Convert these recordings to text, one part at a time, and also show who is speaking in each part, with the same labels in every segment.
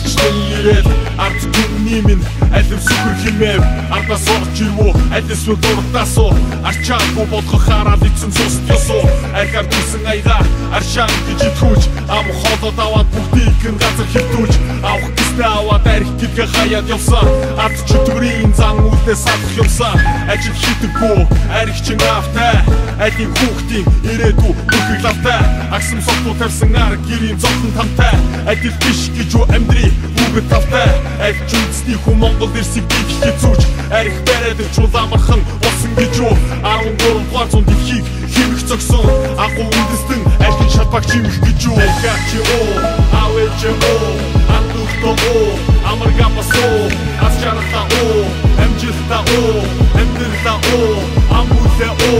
Speaker 1: ажлын ирээд ард түмний минь алив сүхэр химээв ардаас орж ирвөө алис уу дурдаас уу? Арчаагүй болгох хараад ицэн цуст ёсоо аргаар түсэн аяга аршаан гэж итгүүч ам холод аваад бүгдийг нь газар хөвтүүлж авах гэснэ аваад арх гэдгээ хаяад явсан. Ард чөтгөрийн зан үлдээ салах юмсан. Ажил хийдэггүй арх чин автай. Алийг хүүхдийн ирээдүй бүрхэг лавтай. Агсам сотуу тавьсан ар гэрийн зовхон тамтай. Адил биш гэж юу амьдрий аль ч үндэсний хүн Монгол ирсийг бих хэзүүч арх бариад чул амархан болсон гэж юу? 13 дугаар зуун дэлхийг хэмэх зогсон агуу үндэстэн архин шалбаг чимэх гэж юу? Архаач юу авэж юу андухто уу амаргамасоо асчарата уу амжилта уу амьдрта уу амбулта уу нэртүро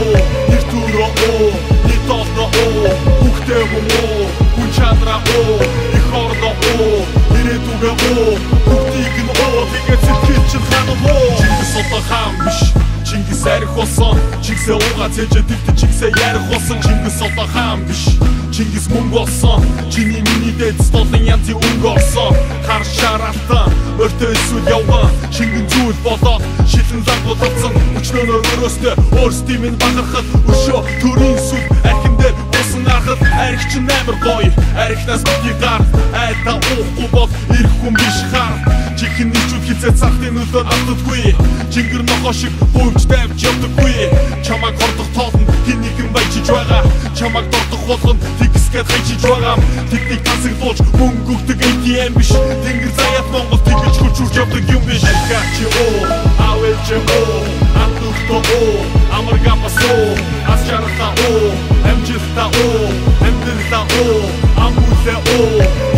Speaker 1: Чингис арих болсон. Чингисээ ууга цэжэ дэгтэ Чингисээ ярих болсон. Чингис одоо хаан биш. Чингис мөнгө болсон. Чиний миний дэд столын янзын өнгө орсон. Хар шараалтан Мөртөө эсвэл явган Шингэн зүйл болоод Шилэн лагууд татсан Өчнөөнөө өрөөстэй Өөрсдийн минь багархад Өшөө төрийн сүд Архин дээр бусан архад. Арх чин амар гоё. Архнаас бидний гар Айта уухгүй бол Ирэх хүн биш хар Чихэн нийчүүд хизээ цахтын нөлөө автдаггүй Чингэр нохоо шиг бууж давж явдаггүй Чамаг хордох тоолн хин нэгэн баяжиж байгаа? Чамаг дордох болгон тэгсгээд хайчиж байгаа. Тэднийг тасаглуулж мөнгө өгдөг ATM биш. Тэнгэр заяат Монгол тэгж хурж явдаг юм биш. Гачи оо авэж оо андухто оо амаргамасоо асчарта оо? Амжилта оо амьдрта оо амбулта оо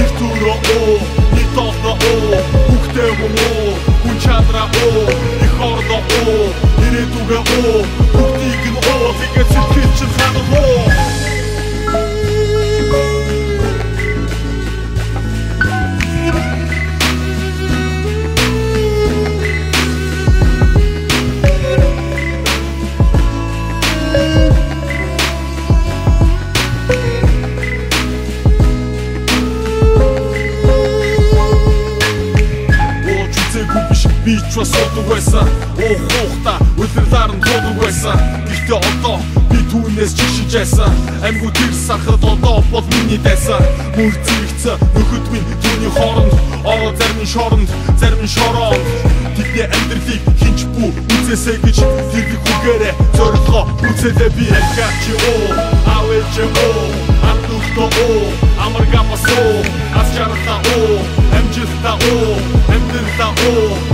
Speaker 1: би ч бас суудаг байсан. Уух хуухта үлэрлаар нь дуудаг байсан. Гэхдээ одоо би түүнээс жишиж байсан. Амьгуу тэр сахад одоо бол миний дайсан. Мөр зэрэгцээ нөхөд минь түүний хооронд Ороо зарим нь шоронд зарим нь шороонд Тэдний амьдралыг хинч бүү үзээсэй гэж тэрний хүгээрээ зорилгоо үзэлээ би. Архаач юу авэж юу андухто уу амаргамасоо асчарта уу амжилта уу амьдрта уу